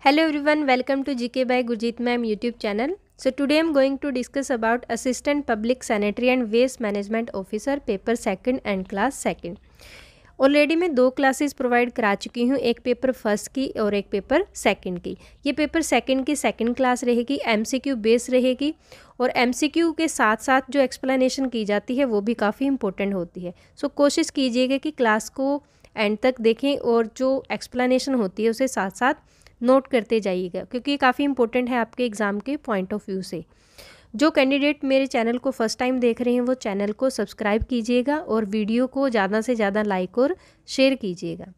Hello everyone, welcome to GK by Gurjeet Ma'am YouTube channel. So today I am going to discuss about Assistant Public Sanitary and Waste Management Officer paper second and class second already मैं दो classes provide करा चुकी हूँ एक paper first की और एक paper second की. ये पेपर सेकंड की सेकंड क्लास रहेगी एमसीक्यू बेस रहेगी और एमसीक्यू के साथ साथ जो एक्सप्लेनेशन की जाती है वो भी काफ़ी इंपॉर्टेंट होती है. सो so, कोशिश कीजिएगा कि क्लास को एंड तक देखें और जो एक्सप्लेनेशन होती है उसे साथ साथ नोट करते जाइएगा क्योंकि ये काफ़ी इंपॉर्टेंट है आपके एग्ज़ाम के पॉइंट ऑफ़ व्यू से। जो कैंडिडेट मेरे चैनल को फ़र्स्ट टाइम देख रहे हैं वो चैनल को सब्सक्राइब कीजिएगा और वीडियो को ज़्यादा से ज़्यादा लाइक और शेयर कीजिएगा।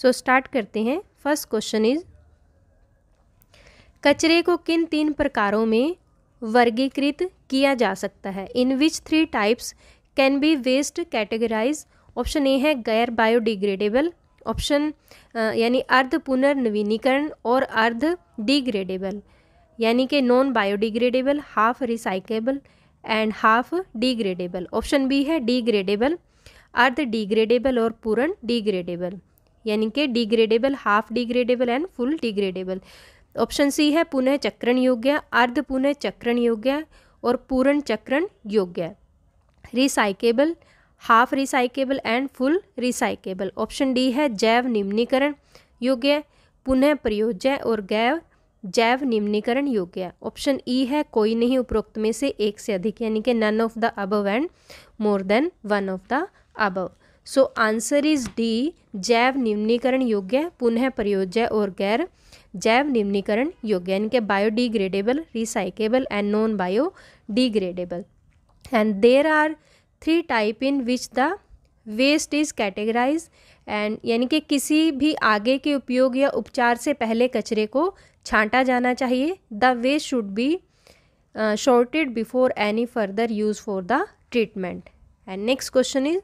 सो so, स्टार्ट करते हैं। फ़र्स्ट क्वेश्चन इज़ कचरे को किन तीन प्रकारों में वर्गीकृत किया जा सकता है? In which three types can be waste categorise option A है गैर बायोडिग्रेडेबल ऑप्शन यानी अर्ध पुनर्नवीनीकरण और अर्ध डिग्रेडेबल यानी कि non biodegradable half recyclable and half degradable option B है डिग्रेडेबल अर्ध डिग्रेडेबल और पूर्ण डिग्रेडेबल यानी कि degradable half degradable and full degradable option C है पुनः चक्रण योग्य, अर्ध पुनः चक्रण योग्य और पूर्ण चक्रण योग्य. Recyclable half recyclable and full recyclable. Option D है जैव निम्नीकरण योग्य, पुनः प्रयोज्य और गैव, जैव निम्नीकरण योग्य। ऑप्शन ई है कोई नहीं, उपरोक्त में से एक से अधिक, यानी कि none of the above and more than one of the above so answer is D जैव निम्नीकरण योग्य, पुनः प्रयोज्य और गैर, जैव निम्नीकरण योग्य, यानी कि biodegradable recyclable and non biodegradable and there are three type in which the waste is categorize and यानी कि किसी भी आगे के उपयोग या उपचार से पहले कचरे को छांटा जाना चाहिए। The waste should be sorted before any further use for the treatment and next question is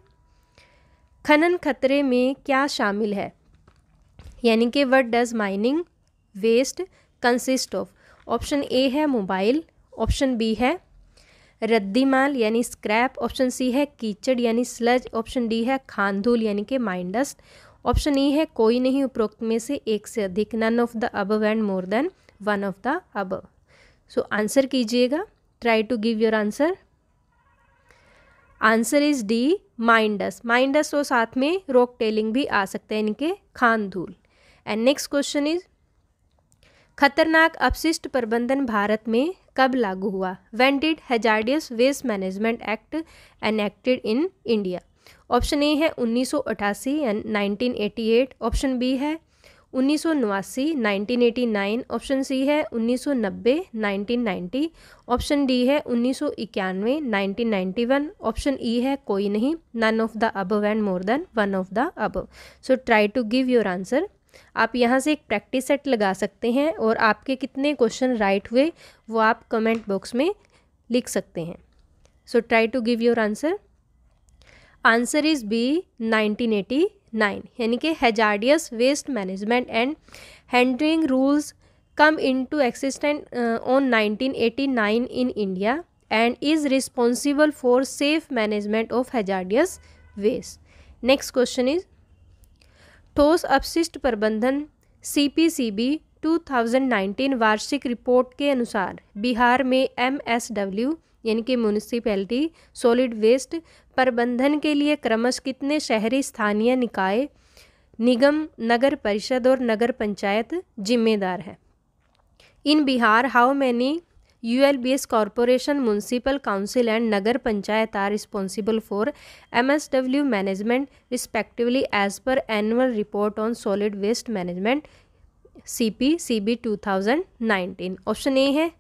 खनन खतरे में क्या शामिल है? यानी कि what does mining waste consist of option A है मोबाइल ऑप्शन बी है रद्दी माल यानी स्क्रैप ऑप्शन सी है, कीचड़ यानी स्लज ऑप्शन डी है, खानधूल यानी कि माइंडस्ट ऑप्शन ई है, कोई नहीं उपरोक्त में से एक से अधिक none of the above and more than one of the above so answer कीजिएगा। Try to give your answer answer is D minds minds और साथ में रॉक टेलिंग भी आ सकते हैं, यानी कि खान धूल एंड नेक्स्ट क्वेश्चन इज़ खतरनाक अपशिष्ट प्रबंधन भारत में कब लागू हुआ? When did hazardous waste management act enacted in India option A है उन्नीस सौ अठासी and nineteen eighty eight option B है उन्नीस सौ नवासी nineteen eighty nine option C है उन्नीस सौ नब्बे नाइनटीन नाइन्टी ऑप्शन डी है उन्नीस सौ इक्यानवे nineteen ninety one option E है कोई नहीं none of the above and more than one of the above so try to give your answer आप यहाँ से एक प्रैक्टिस सेट लगा सकते हैं और आपके कितने क्वेश्चन राइट हुए, वो आप कमेंट बॉक्स में लिख सकते हैं। So try to give your answer answer is B 1989 यानी कि hazardous waste management and handling rules come into existent on 1989 in India and is responsible for safe management of hazardous waste next question is ठोस अपशिष्ट प्रबंधन CPCB 2019 वार्षिक report के अनुसार बिहार में MSW यानी कि म्यूनिसिपैलिटी सॉलिड वेस्ट प्रबंधन के लिए क्रमश कितने शहरी स्थानीय निकाय, निगम, नगर परिषद और नगर पंचायत जिम्मेदार है। In Bihar how many U L B S corporation municipal council and nagar panchayat are responsible for M S W management, respectively as per annual report on solid waste management C P C B two thousand nineteen. Option A है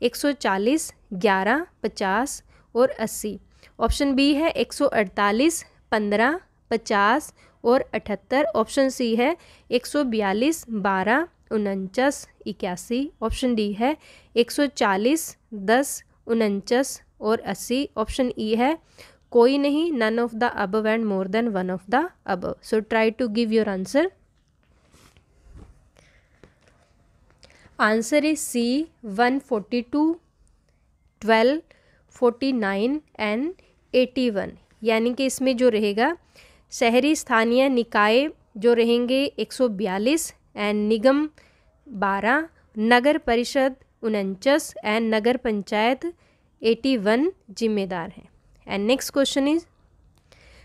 एक सौ चालीस, ग्यारह, पचास और अस्सी। Option B है एक सौ अड़तालीस, पंद्रह, पचास और अठहत्तर। ऑप्शन सी है एक सौ बयालीस, बारह उनचास इक्यासी ऑप्शन डी है। एक सौ चालीस, दस, उनचास और अस्सी ऑप्शन ई है। कोई नहीं none of the above and more than one of the above so try to give your answer answer is C one forty two twelve forty nine and eighty one यानी कि इसमें जो रहेगा, शहरी स्थानीय निकाय जो रहेंगे एक सौ बयालीस एंड निगम बारह, नगर परिषद उनचास, and nagar panchayat eighty one जिम्मेदार हैं। एंड नेक्स्ट क्वेश्चन इज़,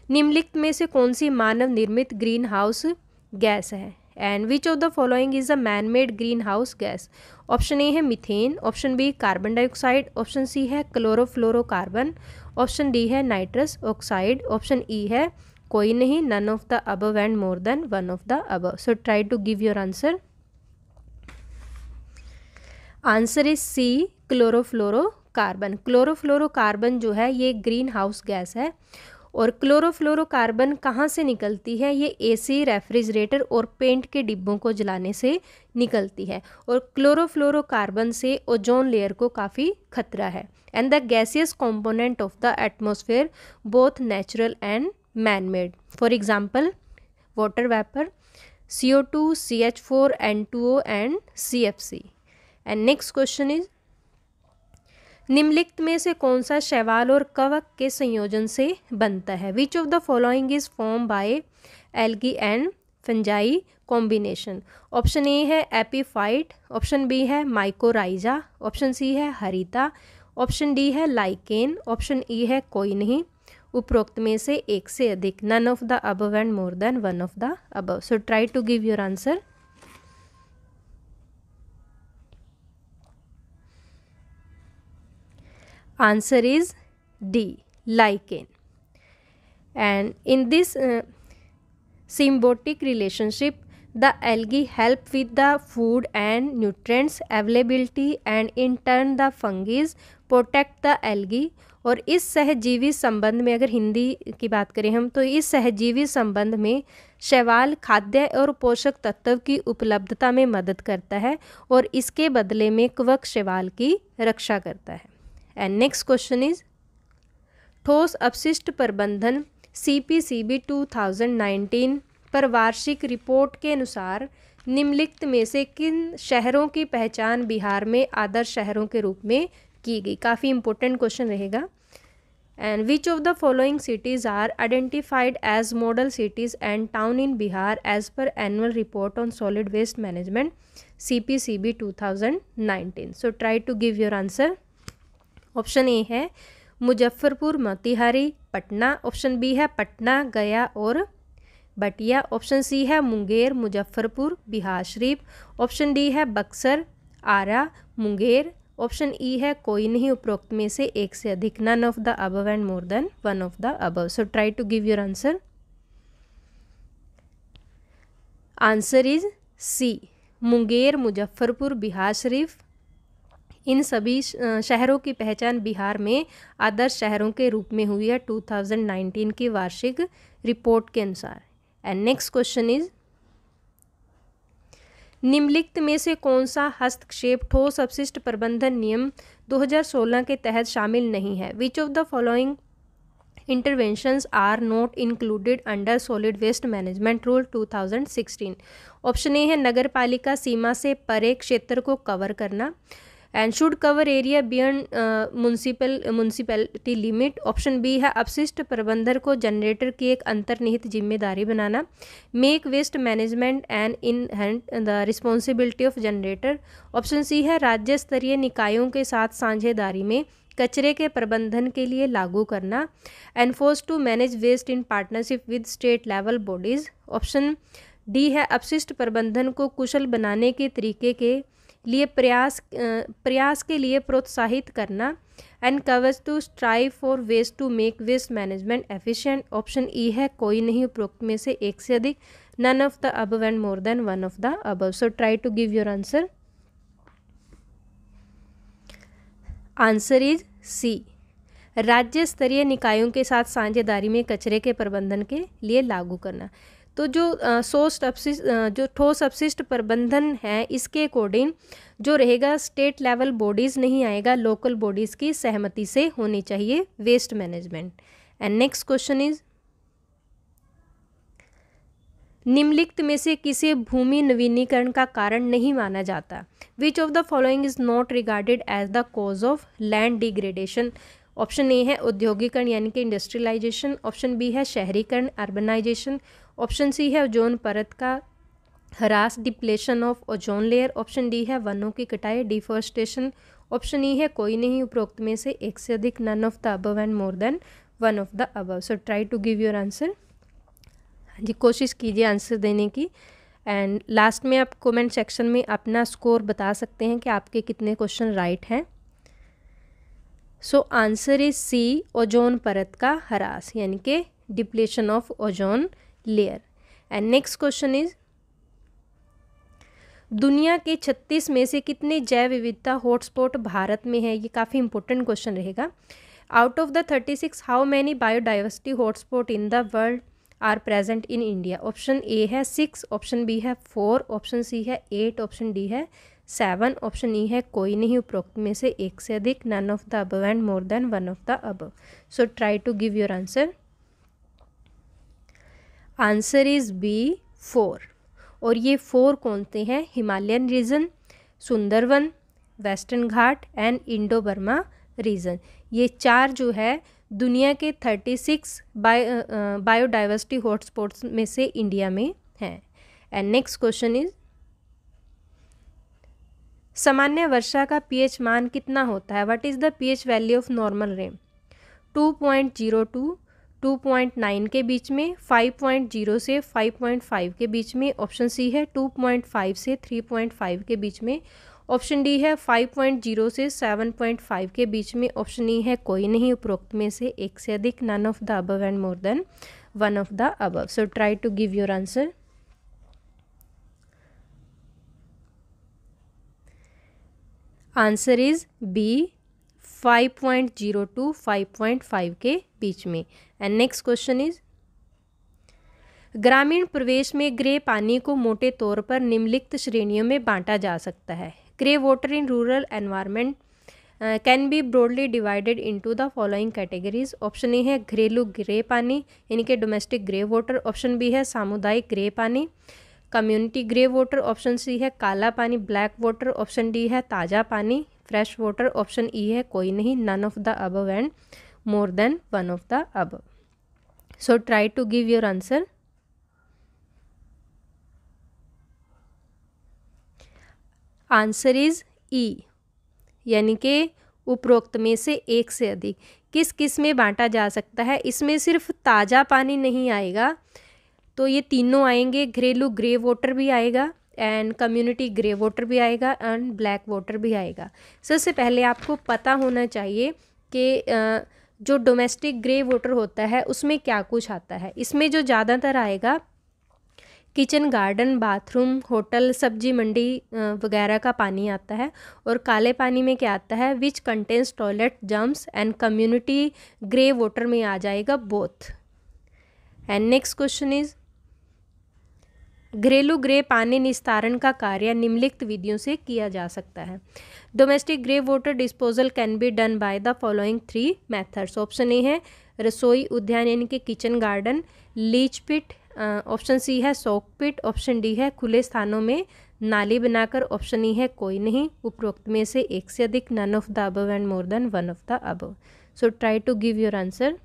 निम्नलिखित में से कौन सी मानव निर्मित ग्रीन हाउस गैस है? And which of the following is a man made greenhouse gas option A है methane option B carbon dioxide option C है क्लोरोफ्लोरोकार्बन ऑप्शन डी है नाइट्रस ऑक्साइड ऑप्शन ई है कोई नहीं none of the above and more than one of the above so try to give your answer answer is C chlorofluorocarbon chlorofluorocarbon जो है, ये green house gas है। और chlorofluorocarbon कहाँ से निकलती है? ये एसी रेफ्रिजरेटर और पेंट के डिब्बों को जलाने से निकलती है। और क्लोरोफ्लोरोकार्बन से ओजोन लेयर को काफ़ी खतरा है। And the gaseous component of the atmosphere both natural and man made for example water vapour C O two C H four N two O and C F C and next question is निम्नलिखित में से कौन सा शैवाल और कवक के संयोजन से बनता है? Which of the following is form by algae and fungi combination option A है एपीफाइट ऑप्शन बी है माइकोराइजा ऑप्शन सी है हरिता ऑप्शन डी है लाइकेन ऑप्शन ई है कोई नहीं उपरोक्त में से एक से अधिक। None of the above and more than one of the above so try to give your answer answer is D lichen and in this symbiotic relationship the algae help with the food and nutrients availability and in turn the fungi protect the algae और इस सहजीवी संबंध में अगर हिंदी की बात करें हम तो इस सहजीवी संबंध में शैवाल खाद्य और पोषक तत्व की उपलब्धता में मदद करता है और इसके बदले में कवक शैवाल की रक्षा करता है। एंड नेक्स्ट क्वेश्चन इज़ ठोस अपशिष्ट प्रबंधन C P C B two thousand nineteen पर वार्षिक रिपोर्ट के अनुसार निम्नलिखित में से किन शहरों की पहचान बिहार में आदर्श शहरों के रूप में की गई। काफ़ी इंपॉर्टेंट क्वेश्चन रहेगा। And which of the following cities are identified as model cities and town in Bihar as per annual report on solid waste management C P C B two thousand nineteen so try to give your answer option A है Muzaffarpur, Motihari, Patna. Option B है पटना, गया और Bettiah. Option C है Munger, Muzaffarpur, Bihar, Sharif. Option D है Buxar, Arrah, Munger. Option E है, कोई नहीं, उपरोक्त में से एक से अधिक none of the above and more than one of the above so try to give your answer answer is C Munger, Muzaffarpur, Bihar Sharif. इन सभी शहरों की पहचान बिहार में आदर्श शहरों के रूप में हुई है 2019 की वार्षिक रिपोर्ट के अनुसार। एंड नेक्स्ट क्वेश्चन इज़ निम्नलिखित में से कौन सा हस्तक्षेप ठोस अपशिष्ट प्रबंधन नियम 2016 के तहत शामिल नहीं है? Which of the following interventions are not included under solid waste management rule 2016 option A है नगर पालिका सीमा से परे क्षेत्र को कवर करना। And should cover area beyond municipal municipality limit option B है, अपशिष्ट प्रबंधन को जनरेटर की एक अंतर्निहित ज़िम्मेदारी बनाना। Make waste management and in hand the responsibility of generator option C है, राज्य स्तरीय निकायों के साथ साझेदारी में कचरे के प्रबंधन के लिए लागू करना। Enforce to manage waste in partnership with state level bodies option D है, अपशिष्ट प्रबंधन को कुशल बनाने के तरीके के लिए प्रयास प्रयास के लिए प्रोत्साहित करना। And covers to strive for waste to make waste management efficient option E है, कोई नहीं, उपरोक्त में से एक से अधिक। None of the above and more than one of the above so try to give your answer answer is C राज्य स्तरीय निकायों के साथ साझेदारी में कचरे के प्रबंधन के लिए लागू करना। तो जो सोस्ट अपशिष्ट जो ठोस अपशिष्ट प्रबंधन है, इसके अकॉर्डिंग जो रहेगा, स्टेट लेवल बॉडीज़ नहीं आएगा, लोकल बॉडीज़ की सहमति से होनी चाहिए waste management. And next question is निम्नलिखित में से किसी भूमि नवीनीकरण का कारण नहीं माना जाता? Which of the following is not regarded as the cause of land degradation option A है औद्योगिकरण यानी कि इंडस्ट्रियलाइजेशन ऑप्शन बी है शहरीकरण अर्बनाइजेशन ऑप्शन सी है ओजोन परत का harass, depletion of ozone layer. Option D है वनों की कटाई, डिफॉरेस्टेशन। ऑप्शन ई है कोई नहीं, उपरोक्त में से एक से अधिक none of the above and more than one of the above so try to give your answer जी, कोशिश कीजिए आंसर देने की। एंड लास्ट में आप कमेंट सेक्शन में अपना स्कोर बता सकते हैं कि आपके कितने क्वेश्चन राइट हैं। So answer is C ozone परत का हरास, यानी कि depletion of ozone layer and next question is दुनिया के 36 में से कितने जैव विविधता हॉटस्पॉट भारत में है? ये काफ़ी इंपॉर्टेंट क्वेश्चन रहेगा। Out of the 36 how many biodiversity hotspot in the world are present in India option A है सिक्स ऑप्शन बी है फोर ऑप्शन सी है एट ऑप्शन डी है सेवन ऑप्शन ई है कोई नहीं। उपरोक्त में से एक से अधिक none of the above and more than one of the above so try to give your answer answer is B, four. और ये फोर कौन से हैं? Himalayan region, Sundarban, Western Ghat and Indo Burma region. ये चार जो है, दुनिया के thirty six bio biodiversity hotspots में से इंडिया में हैं। एंड नेक्स्ट क्वेश्चन इज़, सामान्य वर्षा का पीएच मान कितना होता है? What is the pH value of normal rain two point zero to two point nine के बीच में, फाइव पॉइंट ज़ीरो से फाइव पॉइंट फाइव के बीच में ऑप्शन सी है, टू पॉइंट फाइव से थ्री पॉइंट फाइव के बीच में ऑप्शन डी है, फाइव पॉइंट ज़ीरो से सेवन पॉइंट फाइव के बीच में ऑप्शन ई है, कोई नहीं, उपरोक्त में से एक से अधिक none of the above and more than one of the above so try to give your answer answer is B five point zero to five point five के बीच में। एंड नेक्स्ट क्वेश्चन इज़ ग्रामीण प्रवेश में grey पानी को मोटे तौर पर निम्नलिखित श्रेणियों में बांटा जा सकता है। Grey water in rural environment can be broadly divided into the following categories option A है घरेलू ग्रे पानी, यानी कि domestic grey water option B है सामुदायिक ग्रे पानी community grey water option C है काला पानी ब्लैक वाटर ऑप्शन डी है ताज़ा पानी। फ्रेश वाटर ऑप्शन ई है, कोई नहीं none of the above and more than one of the above so try to give your answer answer is E यानी कि उपरोक्त में से एक से अधिक। किस किसमें बांटा जा सकता है? इसमें सिर्फ़ ताज़ा पानी नहीं आएगा तो ये तीनों आएँगे। घरेलू ग्रे वाटर भी आएगा। एंड कम्युनिटी ग्रे वाटर भी आएगा एंड ब्लैक वाटर भी आएगा। सबसे पहले आपको पता होना चाहिए कि जो डोमेस्टिक ग्रे वाटर होता है, उसमें क्या कुछ आता है। इसमें जो ज़्यादातर आएगा, किचन गार्डन, बाथरूम, होटल, सब्ज़ी मंडी वगैरह का पानी आता है और काले पानी में क्या आता है which contains toilet germs and community grey water में आ जाएगा both and next question is घरेलू ग्रे पानी निस्तारण का कार्य निम्नलिखित विधियों से किया जा सकता है। Domestic grey water disposal can be done by the following three methods option A है, रसोई उद्यान यानी कि kitchen garden leach pit option C है सॉक पिट ऑप्शन डी है, खुले स्थानों में नाली बनाकर ऑप्शन ई है, कोई नहीं, उपरोक्त में से एक से अधिक none of the above and more than one of the above so try to give your answer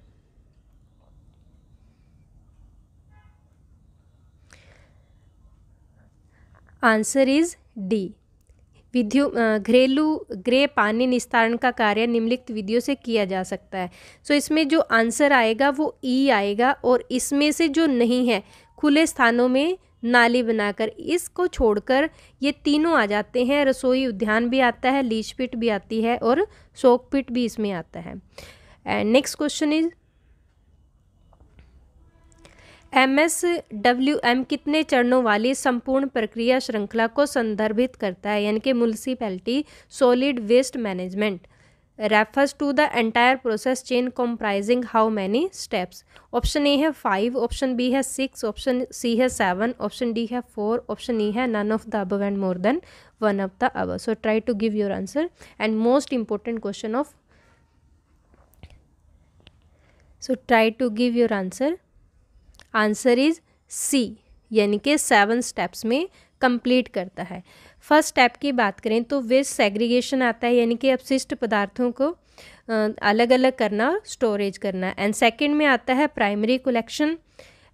answer is D. विधियों घरेलू ग्रे पानी निस्तारण का कार्य निम्नलिखित विधियों से किया जा सकता है। सो so, इसमें जो आंसर आएगा वो ई आएगा और इसमें से जो नहीं है खुले स्थानों में नाली बनाकर इसको छोड़कर ये तीनों आ जाते हैं। रसोई उद्यान भी आता है लीच पिट भी आती है और शोक पिट भी इसमें आता है। And next question is M S W M कितने चरणों वाली संपूर्ण प्रक्रिया श्रृंखला को संदर्भित करता है? यानी कि municipality solid waste management refers to the entire process chain comprising how many steps option A है फाइव ऑप्शन बी है सिक्स ऑप्शन सी है सेवन ऑप्शन डी है फोर ऑप्शन ई है none of the above and more than one of the above so try to give your answer and most important question of so try to give your answer answer is C, यानी कि seven steps में complete करता है। First step की बात करें तो waste segregation आता है, यानी कि अपशिष्ट पदार्थों को अलग अलग करना और स्टोरेज करना। एंड सेकंड में आता है प्राइमरी कलेक्शन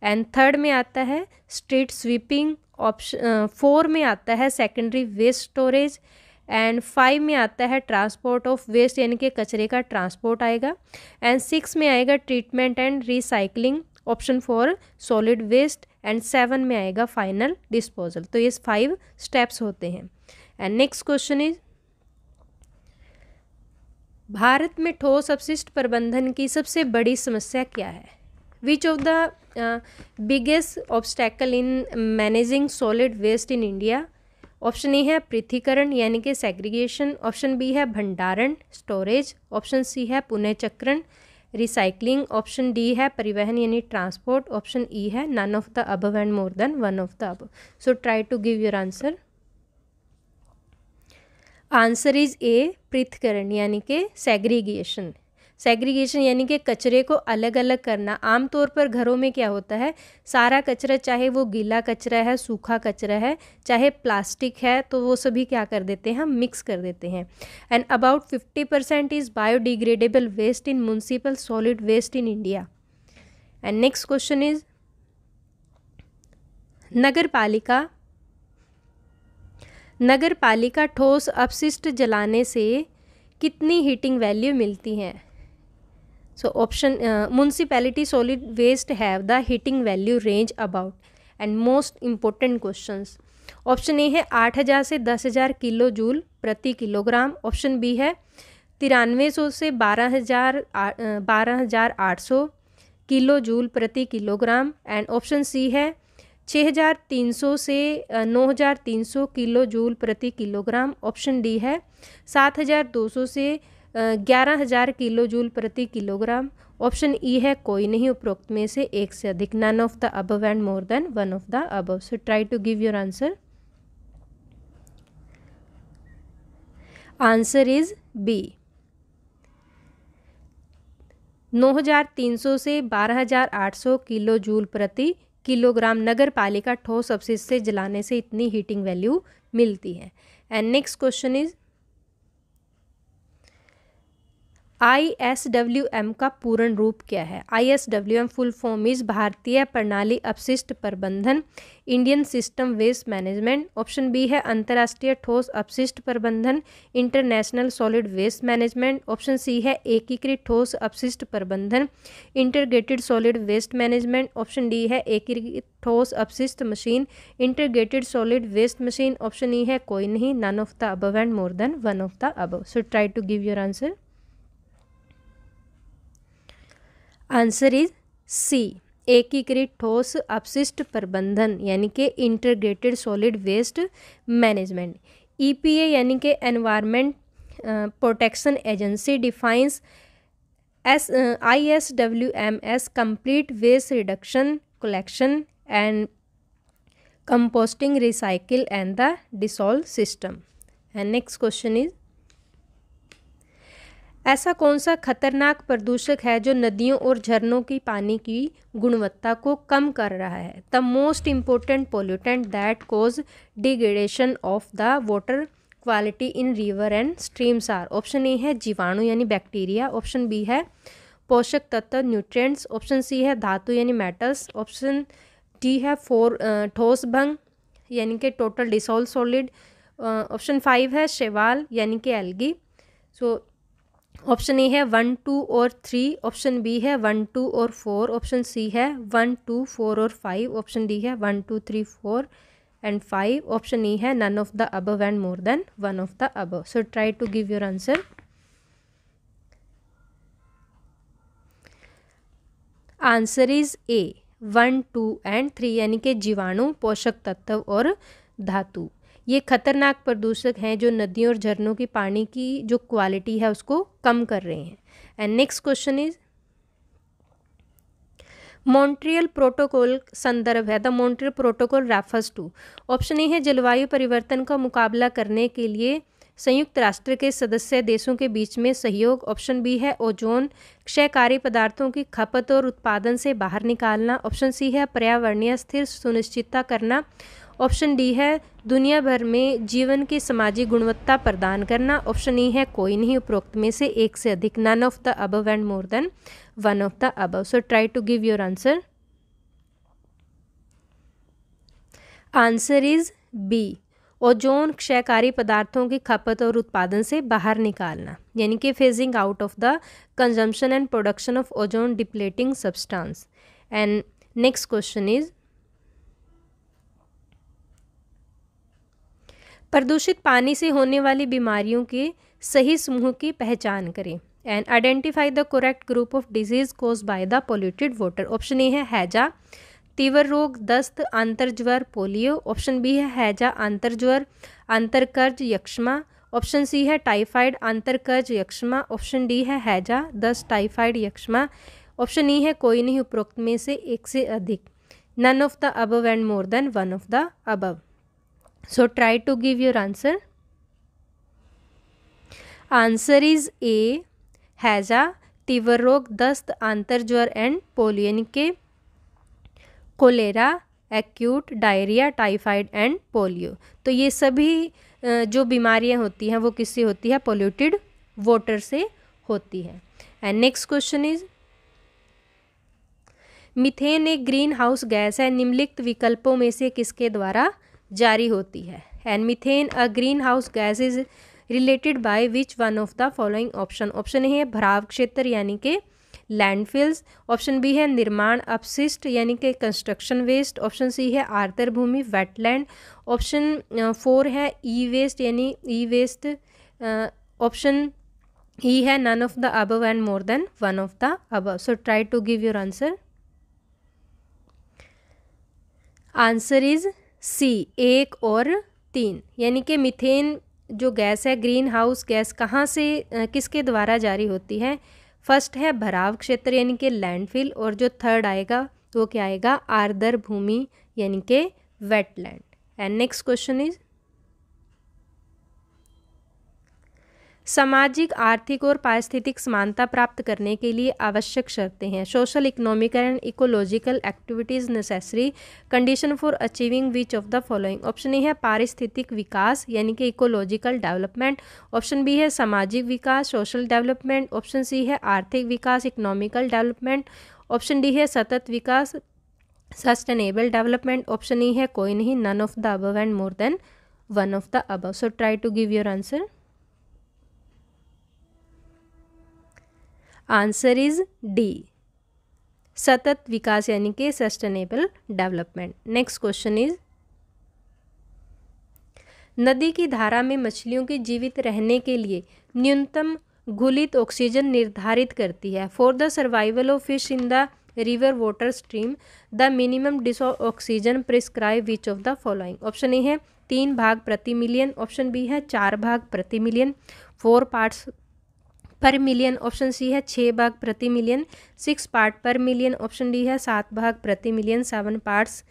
एंड थर्ड में आता है स्ट्रीट स्वीपिंग ऑप्शन फोर में आता है secondary waste storage and five में आता है ट्रांसपोर्ट ऑफ़ वेस्ट यानी कि कचरे का ट्रांसपोर्ट आएगा। एंड सिक्स में आएगा treatment and recycling option four solid waste and seven में आएगा फाइनल डिस्पोजल। तो ये फाइव स्टेप्स होते हैं। And next question is Bharat में ठोस अपशिष्ट प्रबंधन की सबसे बड़ी समस्या क्या है? Which of the biggest obstacle in managing solid waste in India option A है पृथ्वीकरण, यानी कि सेग्रीगेशन ऑप्शन बी है भंडारण स्टोरेज ऑप्शन सी है पुनः चक्रण रिसाइकलिंग ऑप्शन डी है, परिवहन यानी ट्रांसपोर्ट ऑप्शन ई है none of the above and more than one of the above so try to give your answer answer is A पृथकरण यानी कि सेग्रीगेशन सेग्रीगेशन यानी कि कचरे को अलग अलग करना। आमतौर पर घरों में क्या होता है? सारा कचरा, चाहे वो गीला कचरा है, सूखा कचरा है, चाहे प्लास्टिक है तो वो सभी क्या कर देते हैं? हम मिक्स कर देते हैं। And about fifty percent is biodegradable waste in municipal solid waste in India and next question is नगर पालिका नगर पालिका ठोस अपशिष्ट जलाने से कितनी हीटिंग वैल्यू मिलती हैं? So option municipality solid waste have the heating value range about and most important questions option A है, आठ हज़ार से दस हज़ार किलो जूल प्रति किलोग्राम. ऑप्शन बी है, तिरानवे सौ से बारह हज़ार बारह हज़ार आठ सौ किलो जूल प्रति किलोग्राम. एंड ऑप्शन सी है छः हज़ार तीन सौ से नौ हज़ार तीन सौ किलो जूल प्रति किलोग्राम. ऑप्शन डी है, सात हज़ार दो सौ से ग्यारह हज़ार किलो जूल प्रति किलोग्राम। ऑप्शन ई है कोई नहीं, उपरोक्त में से एक से अधिक। None of the above and more than one of the above so try to give your answer answer is B 9300 से 12800 किलो जूल प्रति किलोग्राम नगर पालिका ठोस अपशिष्ट से जलाने से इतनी हीटिंग वैल्यू मिलती है। And next question is I S W M का पूर्ण रूप क्या है? I S W M full form is भारतीय प्रणाली अपशिष्ट प्रबंधन Indian system waste management option B है अंतर्राष्ट्रीय ठोस अपशिष्ट प्रबंधन international solid waste management option C है एकीकृत ठोस अपशिष्ट प्रबंधन integrated solid waste management option D है एकीकृत ठोस अपशिष्ट machine integrated solid waste machine option E है कोई नहीं none of the above and more than one of the above so try to give your answer answer is C. एकीकृत ठोस अपशिष्ट प्रबंधन, यानी कि integrated solid waste management EPA यानी कि environment protection agency defines S I S W M S complete waste reduction collection and composting recycle and the dissolve system and next question is ऐसा कौन सा खतरनाक प्रदूषक है जो नदियों और झरनों की पानी की गुणवत्ता को कम कर रहा है? The most important pollutant that cause degradation of the water quality in river and streams are option A है जीवाणु यानी बैक्टीरिया ऑप्शन बी है पोषक तत्व न्यूट्रिएंट्स ऑप्शन सी है धातु यानी मेटल्स ऑप्शन डी है फोर ठोस भंग यानी कि total dissolve solid option five है शेवाल यानी कि algae so so, option A है वन, टू और थ्री, ऑप्शन बी है वन, टू और फोर, ऑप्शन सी है वन, टू, फोर और फाइव, ऑप्शन डी है one, two, three, four and five option E है none of the above and more than one of the above so try to give your answer answer is A one two and three यानी कि जीवाणु, पोषक तत्व और धातु। ये खतरनाक प्रदूषक हैं जो नदियों और झरनों की पानी की जो क्वालिटी है उसको कम कर रहे हैं। And next question is Montreal protocol संदर्भ है। The Montreal protocol refers to option A है, जलवायु परिवर्तन का मुकाबला करने के लिए संयुक्त राष्ट्र के सदस्य देशों के बीच में सहयोग। ऑप्शन बी है ओजोन क्षयकारी पदार्थों की खपत और उत्पादन से बाहर निकालना। ऑप्शन सी है, पर्यावरणीय स्थिर सुनिश्चितता करना। ऑप्शन डी है, दुनिया भर में जीवन की सामाजिक गुणवत्ता प्रदान करना। ऑप्शन ई है, कोई नहीं, उपरोक्त में से एक से अधिक। None of the above and more than one of the above so try to give your answer answer is B ozone क्षयकारी पदार्थों की खपत और उत्पादन से बाहर निकालना। यानी कि phasing out of the consumption and production of ozone depleting substance and next question is प्रदूषित पानी से होने वाली बीमारियों के सही समूह की पहचान करें। And identify the correct group of disease cause by the polluted water option A है हैजा, तीव्र रोग, दस्त अंतर्ज्वर पोलियो। ऑप्शन बी है हैजा अंतर्ज्वर अंतरकर्ज यक्षमा। ऑप्शन सी है टाइफाइड अंतरकर्ज यक्षमा। ऑप्शन डी है हैजा, दस्त टाइफाइड यक्षमा। ऑप्शन ई है कोई नहीं, उपरोक्त में से एक से अधिक। None of the above and more than one of the above So, try to give your answer. Answer is A. हैजा तीव्र रोग दस्त आंतरज्वर एंड पोलियो यानी के cholera acute diarrhoea typhoid and polio तो ये सभी जो बीमारियाँ होती हैं, वो किससे होती है? पोल्यूटेड वाटर से होती है। And next question is methane एक ग्रीन हाउस गैस है। निम्नलिखित विकल्पों में से किसके द्वारा जारी होती है। And methane a greenhouse gas is related by which one of the following option option A है भराव क्षेत्र यानी कि लैंडफिल्स ऑप्शन बी है निर्माण अपशिष्ट यानी कि कंस्ट्रक्शन वेस्ट ऑप्शन सी है आर्तर भूमि वेटलैंड ऑप्शन फोर है ई वेस्ट यानी ई वेस्ट ऑप्शन ई है none of the above and more than one of the above so try to give your answer answer is C, एक और तीन, यानी कि मिथेन जो गैस है, ग्रीन हाउस गैस कहाँ से किसके द्वारा जारी होती है? फ़र्स्ट है भराव क्षेत्र, यानी कि लैंडफिल, और जो थर्ड आएगा, वो क्या आएगा? आर्दर भूमि, यानी कि wetland. And next question is सामाजिक, आर्थिक और पारिस्थितिक समानता प्राप्त करने के लिए आवश्यक शर्तें हैं। Social economic and ecological activities necessary condition for achieving which of the following option A है पारिस्थितिक विकास, यानी कि इकोलॉजिकल डेवलपमेंट ऑप्शन बी है सामाजिक विकास सोशल डेवलपमेंट ऑप्शन सी है आर्थिक विकास इकोनॉमिकल डेवलपमेंट ऑप्शन डी है सतत विकास सस्टेनेबल डेवलपमेंट ऑप्शन ई है कोई नहीं none of the above and more than one of the above so try to give your answer answer is D. सतत विकास यानी कि sustainable development next question is नदी की धारा में मछलियों के जीवित रहने के लिए न्यूनतम घुलित ऑक्सीजन निर्धारित करती है. For the survival of fish in the river water stream the minimum dis oxygen prescribe which of the following option A है तीन भाग प्रति मिलियन ऑप्शन बी है चार भाग प्रति million four parts per million option C है छः भाग प्रति million, six part per million option D है, सात भाग प्रति million, seven parts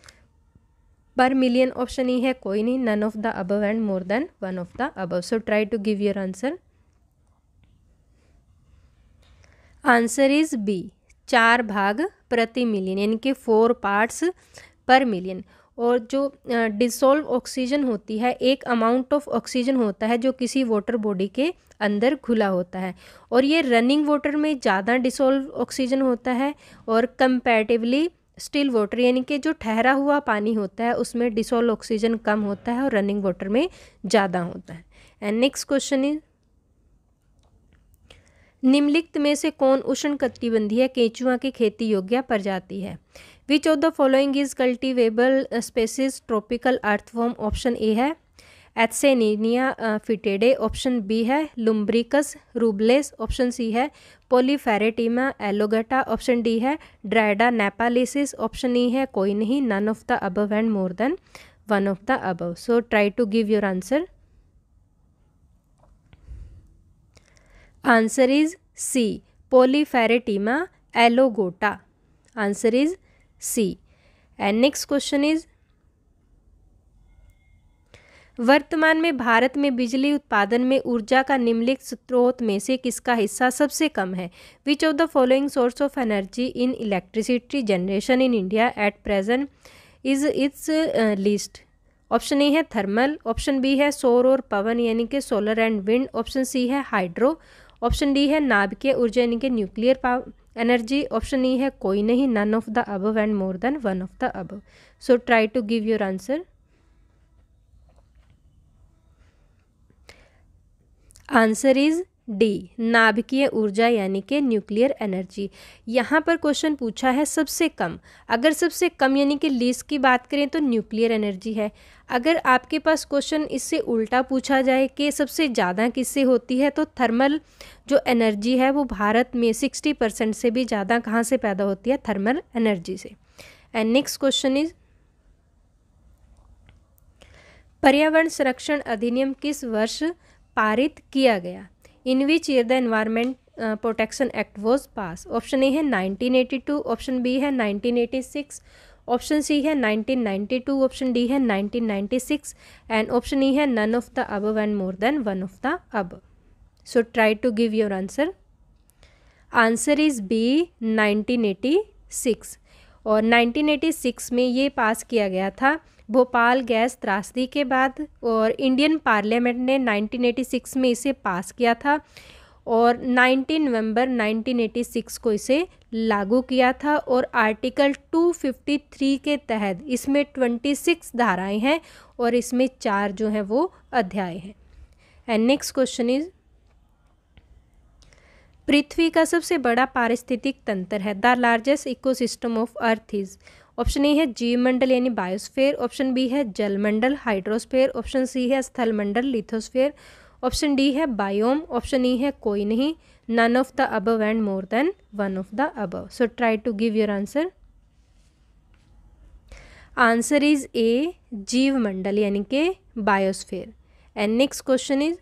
per million option E है, कोई नहीं none of the above and more than one of the above so try to give your answer answer is B चार भाग प्रति मिलियन, यानी कि फोर पार्ट्स पर मिलियन। और जो डिसोल्व ऑक्सीजन होती है, एक अमाउंट ऑफ़ ऑक्सीजन होता है जो किसी वाटर बॉडी के अंदर घुला होता है। और ये रनिंग वाटर में ज़्यादा डिसोल्व ऑक्सीजन होता है और कंपैरेटिवली स्टिल वाटर यानी कि जो ठहरा हुआ पानी होता है, उसमें डिसोल्व ऑक्सीजन कम होता है और रनिंग वाटर में ज़्यादा होता है। एंड नेक्स्ट क्वेश्चन इज़ निम्नलिखित में से कौन उष्ण कटिबंधीय केंचुआ की खेती योग्य प्रजाति है? Which of the following is cultivable species tropical earthworm option A है एथसेनिनिया फिटेडे ऑप्शन बी है लुम्ब्रिकस रूबलेस ऑप्शन सी है पोलीफेरेटिमा एलोगटा ऑप्शन डी है ड्राइडा नेपालिसिस ऑप्शन ई है, कोई नहीं none of the above and more than one of the above so try to give your answer answer is C Polypheretima elongata answer is C and next question is वर्तमान में भारत में बिजली उत्पादन में ऊर्जा का निम्नलिखित स्रोत में से किसका हिस्सा सबसे कम है? Which of the following source of energy in electricity generation in India at present is its list option A है थर्मल ऑप्शन बी है सौर और पवन, यानी कि solar and wind option C है हाइड्रो ऑप्शन डी है नाभिकीय ऊर्जा, यानी कि nuclear power energy option E है, कोई नहीं none of the above and more than one of the above so try to give your answer answer is D, नाभिकीय ऊर्जा यानी कि न्यूक्लियर एनर्जी। यहाँ पर क्वेश्चन पूछा है सबसे कम। अगर सबसे कम यानी कि लीस की बात करें तो न्यूक्लियर एनर्जी है। अगर आपके पास क्वेश्चन इससे उल्टा पूछा जाए कि सबसे ज़्यादा किससे होती है तो थर्मल जो एनर्जी है वो भारत में सिक्सटी परसेंट से भी ज़्यादा कहाँ से पैदा होती है? थर्मल एनर्जी से। एंड नेक्स्ट क्वेश्चन इज़ पर्यावरण संरक्षण अधिनियम किस वर्ष पारित किया गया? In which year the environment protection act was pass option A है 1982 ऑप्शन बी है 1986 ऑप्शन सी है 1992 ऑप्शन डी है 1996 एंड ऑप्शन ई है none of the above and more than one of the above so try to give your answer answer is B 1986 और 1986 में ये पास किया गया था भोपाल गैस त्रासदी के बाद और इंडियन पार्लियामेंट ने 1986 में इसे पास किया था और 19 नवंबर 1986 को इसे लागू किया था और आर्टिकल 253 के तहत इसमें 26 धाराएँ हैं और इसमें चार जो हैं वो अध्याय हैं। एंड नेक्स्ट क्वेश्चन इज़ पृथ्वी का सबसे बड़ा पारिस्थितिक तंत्र है। The largest ecosystem of earth is option A है जीव मंडल यानी बायोस्फेयर, ऑप्शन बी है जलमंडल, हाइड्रोस्फेयर, ऑप्शन सी है स्थल मंडल लिथोस्फेयर, ऑप्शन डी है बायोम, ऑप्शन ई है कोई नहीं none of the above and more than one of the above so try to give your answer answer is A जीव मंडल यानी कि biosphere. And next question is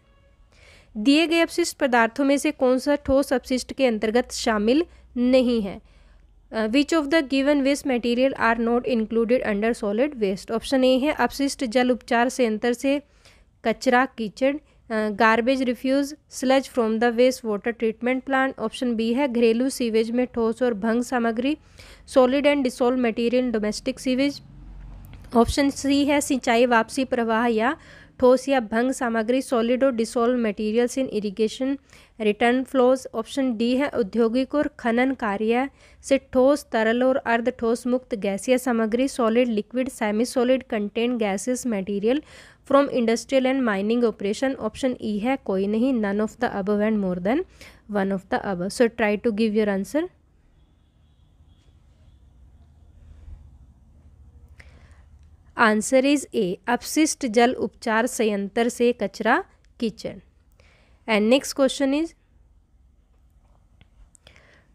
दिए गए अपशिष्ट पदार्थों में से कौन सा ठोस अपशिष्ट के अंतर्गत शामिल नहीं है? Which of the given waste material are not included under solid waste option A है अपशिष्ट जल उपचार संयंत्र से कचरा कीचड़ garbage refuse sludge from the waste water treatment plant option B है घरेलू सीवेज में ठोस और भंग सामग्री solid and dissolve material domestic sewage option C है सिंचाई वापसी प्रवाह या ठोस या भंग सामग्री सॉलिड और dissolve materials in irrigation return flows option D है औद्योगिक और खनन कार्य से ठोस, तरल और अर्ध ठोस मुक्त गैसीय सामग्री solid liquid semi solid content gases material from industrial and mining operation option E है, कोई नहीं none of the above and more than one of the above so try to give your answer answer is A अपशिष्ट जल उपचार संयंत्र से कचरा किचन एंड नेक्स्ट क्वेश्चन इज़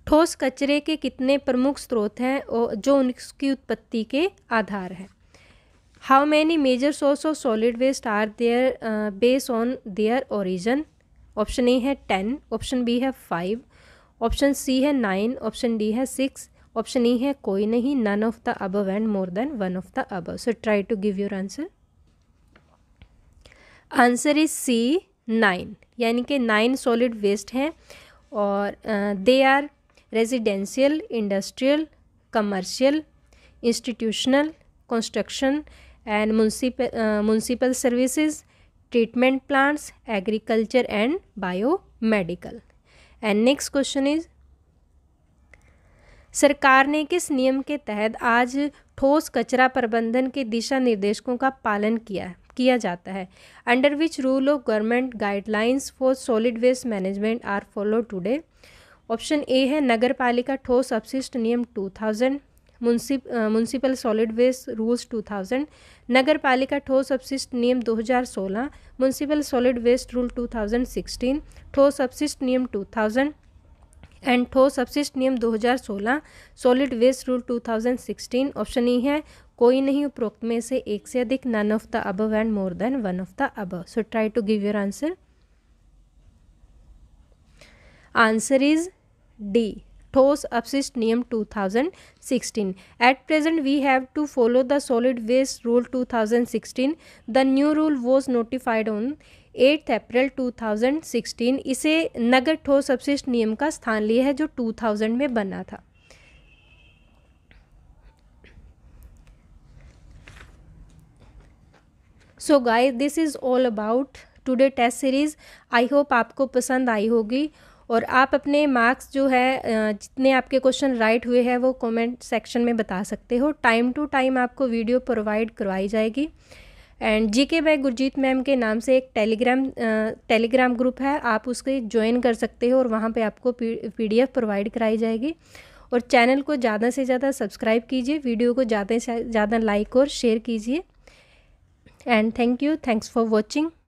ठोस कचरे के कितने प्रमुख स्रोत हैं और जो उनकी उत्पत्ति के आधार हैं? How many major source of solid waste are there base on their origin option A है टेन ऑप्शन बी है फाइव ऑप्शन सी है नाइन ऑप्शन डी है सिक्स ऑप्शन ई है, कोई नहीं none of the above and more than one of the above so try to give your answer answer is C nine यानी कि nine solid waste हैं और they are residential industrial commercial institutional construction and municipal services treatment plants agriculture and biomedical and next question is सरकार ने किस नियम के तहत आज ठोस कचरा प्रबंधन के दिशा निर्देशों का पालन किया किया जाता है? Under which rule of government guidelines for solid waste management are follow today option A है नगर पालिका ठोस अपशिष्ट नियम 2000 म्यूनसिपल सॉलिड वेस्ट रूल्स 2000 नगर पालिका ठोस अपशिष्ट नियम 2016 म्यूनसिपल सॉलिड वेस्ट रूल 2016 ठोस अपशिष्ट नियम 2000 एंड ठोस अपशिष्ट नियम 2016 solid waste rule 2016 option E है, कोई नहीं उपरोक्त में से एक से अधिक none of the above and more than one of the above so try to give your answer answer is D ठोस अपशिष्ट नियम 2016 at present we have to follow the solid waste rule 2016 the new rule was notified on eighth April 2016 इसे नगर ठोस अपशिष्ट नियम का स्थान लिया है, जो 2000 में बना था। So guys this is all about today test series I hope आपको पसंद आई होगी और आप अपने मार्क्स जो है जितने आपके क्वेश्चन राइट हुए हैं, वो कमेंट सेक्शन में बता सकते हो। टाइम टू टाइम आपको वीडियो प्रोवाइड करवाई जाएगी। एंड जी के बाय गुरजीत मैम के नाम से एक टेलीग्राम टेलीग्राम ग्रुप है। आप उसके ज्वाइन कर सकते हो और वहाँ पे आपको पी डी एफ़ प्रोवाइड कराई जाएगी। और चैनल को ज़्यादा से ज़्यादा सब्सक्राइब कीजिए। वीडियो को ज़्यादा से ज़्यादा लाइक और शेयर कीजिए। And thank you thanks for watching